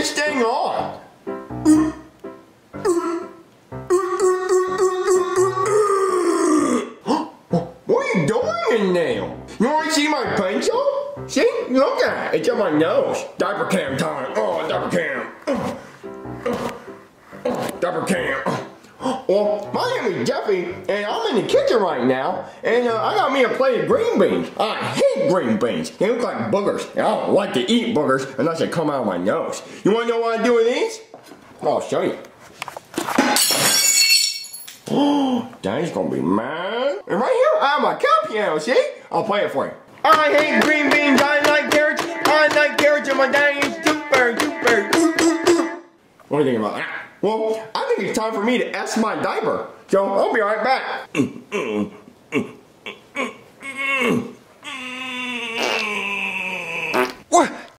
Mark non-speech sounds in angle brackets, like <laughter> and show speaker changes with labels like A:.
A: this thing on? what are you doing in there? You want to see my pencil? See? Look at it. It's on my nose. Diaper cam time. Oh, diaper cam. Oh, oh, oh, diaper cam. Well, my name is Jeffy, and I'm in the kitchen right now, and uh, I got me a plate of green beans. I hate green beans. They look like boogers, and I don't like to eat boogers unless they come out of my nose. You want to know what I do with these? I'll show you. <gasps> Daddy's gonna be mad. And right here, I have my cow piano, see? I'll play it for you. I hate green beans, I like carrots, I like carrots, and my daddy is super, super. What do you think about that? Well, I think it's time for me to S my diaper. So I'll be right back. Mm, mm.